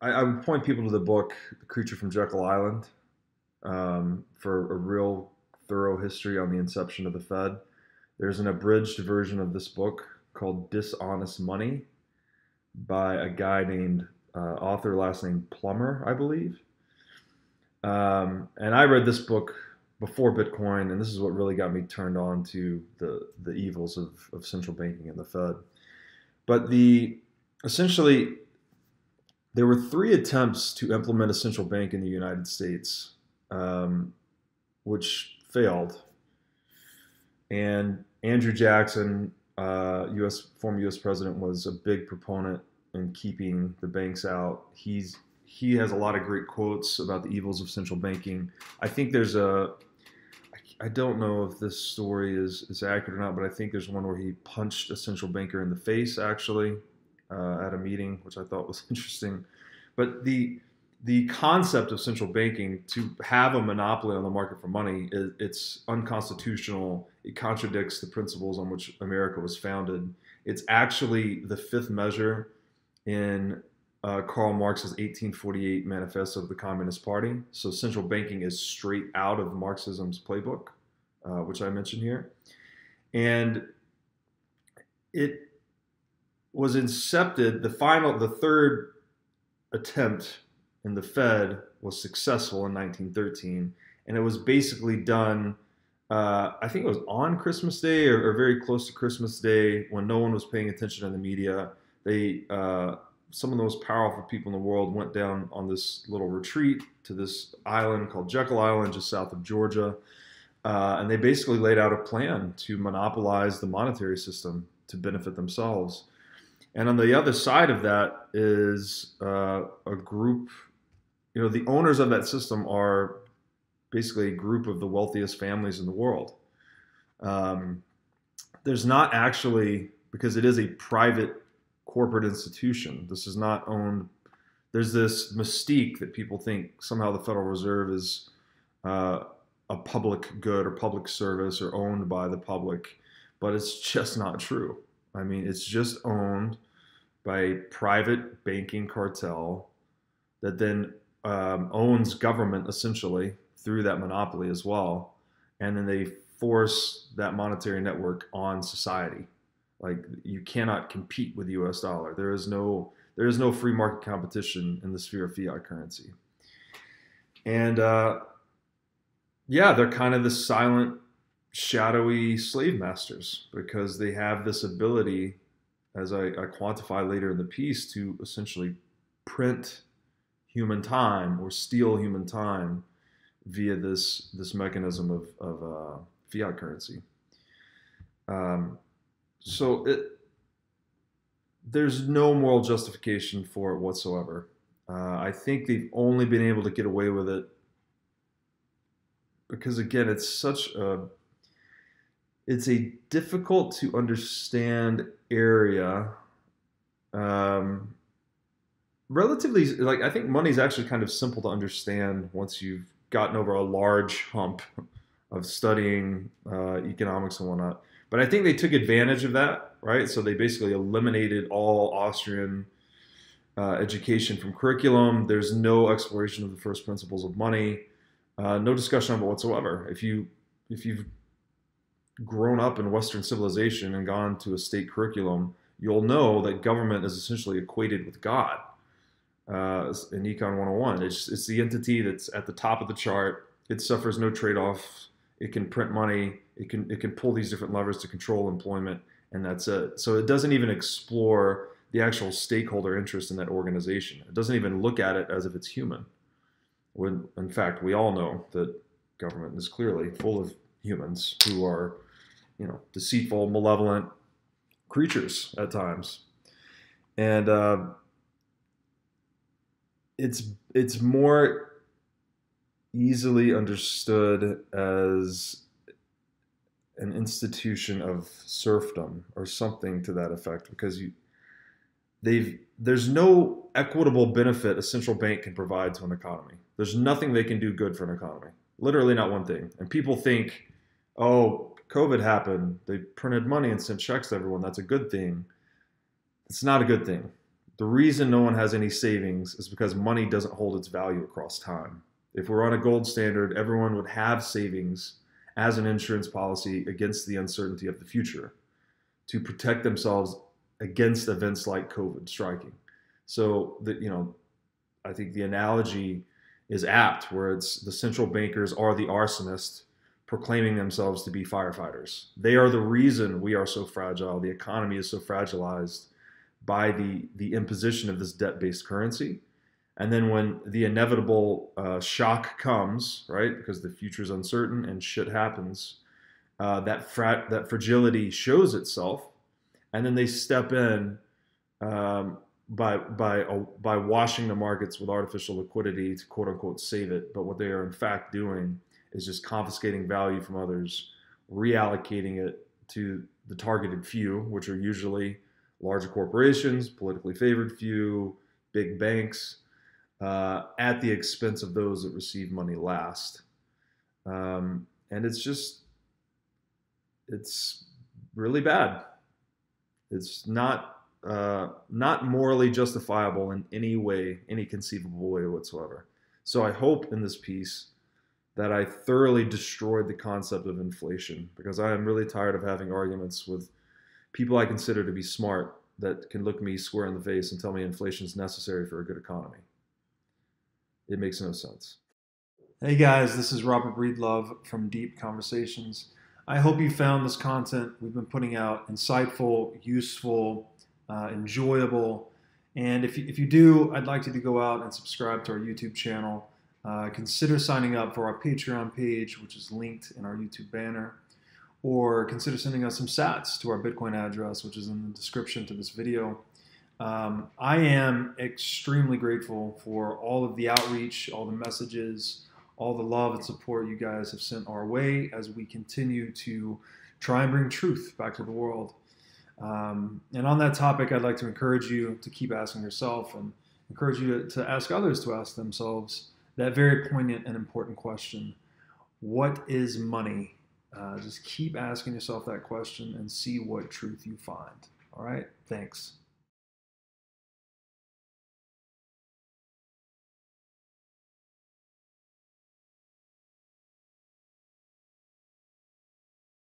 I, I would point people to the book The Creature from Jekyll Island um, for a real thorough history on the inception of the Fed. There's an abridged version of this book called Dishonest Money by a guy named uh, author last name Plummer, I believe. Um, and I read this book before Bitcoin, and this is what really got me turned on to the the evils of, of central banking and the Fed. But the essentially there were three attempts to implement a central bank in the United States, um, which failed. And Andrew Jackson, uh, U.S. former U.S. president, was a big proponent in keeping the banks out. He's he has a lot of great quotes about the evils of central banking. I think there's a I don't know if this story is, is accurate or not, but I think there's one where he punched a central banker in the face actually uh, at a meeting, which I thought was interesting. But the the concept of central banking to have a monopoly on the market for money it's unconstitutional. It contradicts the principles on which America was founded. It's actually the fifth measure in uh, Karl Marx's 1848 Manifesto of the Communist Party. So central banking is straight out of Marxism's playbook, uh, which I mentioned here. And it was incepted, the final, the third attempt in the Fed was successful in 1913. And it was basically done, uh, I think it was on Christmas Day or, or, very close to Christmas Day when no one was paying attention in the media. They, uh, some of the most powerful people in the world went down on this little retreat to this island called Jekyll Island, just south of Georgia. Uh, and they basically laid out a plan to monopolize the monetary system to benefit themselves. And on the other side of that is uh, a group, you know, the owners of that system are basically a group of the wealthiest families in the world. Um, there's not actually, because it is a private corporate institution, this is not owned. There's this mystique that people think somehow the Federal Reserve is uh, a public good or public service or owned by the public, but it's just not true. I mean, it's just owned by private banking cartel that then um, owns government essentially through that monopoly as well. And then they force that monetary network on society. Like you cannot compete with the US dollar. There is no there is no free market competition in the sphere of fiat currency. And uh, yeah, they're kind of the silent, shadowy slave masters because they have this ability as I, I quantify later in the piece, to essentially print human time or steal human time via this this mechanism of, of uh, fiat currency. Um, so it there's no moral justification for it whatsoever. Uh, I think they've only been able to get away with it because again, it's such a it's a difficult to understand area. Um, relatively, like I think money is actually kind of simple to understand once you've gotten over a large hump of studying uh, economics and whatnot. But I think they took advantage of that, right? So they basically eliminated all Austrian uh, education from curriculum. There's no exploration of the first principles of money, uh, no discussion of it whatsoever. If you if you've grown up in Western civilization and gone to a state curriculum, you'll know that government is essentially equated with God uh, in Econ 101. It's, it's the entity that's at the top of the chart. It suffers no trade-off. It can print money. It can it can pull these different levers to control employment, and that's it. So it doesn't even explore the actual stakeholder interest in that organization. It doesn't even look at it as if it's human. When in fact we all know that government is clearly full of humans who are you know, deceitful, malevolent creatures at times, and uh, it's it's more easily understood as an institution of serfdom or something to that effect because you they've there's no equitable benefit a central bank can provide to an economy. There's nothing they can do good for an economy. Literally not one thing. And people think, oh, COVID happened, they printed money and sent checks to everyone. That's a good thing. It's not a good thing the reason no one has any savings is because money doesn't hold its value across time. If we're on a gold standard, everyone would have savings as an insurance policy against the uncertainty of the future to protect themselves against events like COVID striking. So that you know, I think the analogy is apt where it's the central bankers are the arsonists proclaiming themselves to be firefighters. They are the reason we are so fragile. The economy is so fragilized by the the imposition of this debt-based currency. And then when the inevitable uh, shock comes, right, because the future is uncertain and shit happens, uh, that fra- that fragility shows itself, and then they step in um, by by uh, by washing the markets with artificial liquidity to quote unquote save it. But what they are in fact doing is just confiscating value from others, reallocating it to the targeted few, which are usually larger corporations, politically favored few, big banks, uh, at the expense of those that receive money last. Um, and it's just, it's really bad. It's not uh, not morally justifiable in any way, any conceivable way whatsoever. So I hope in this piece that I thoroughly destroyed the concept of inflation because I am really tired of having arguments with people I consider to be smart that can look me square in the face and tell me inflation is necessary for a good economy. It makes no sense. Hey guys, this is Robert Breedlove from Deep Conversations. I hope you found this content we've been putting out insightful, useful, uh, enjoyable. And if you, if you do, I'd like you to go out and subscribe to our YouTube channel. Uh, consider signing up for our Patreon page, which is linked in our YouTube banner or consider sending us some sats to our Bitcoin address, which is in the description to this video. Um, I am extremely grateful for all of the outreach, all the messages, all the love and support you guys have sent our way as we continue to try and bring truth back to the world. Um, and on that topic, I'd like to encourage you to keep asking yourself and encourage you to, to ask others to ask themselves that very poignant and important question What is money? Uh, just keep asking yourself that question and see what truth you find. All right? Thanks.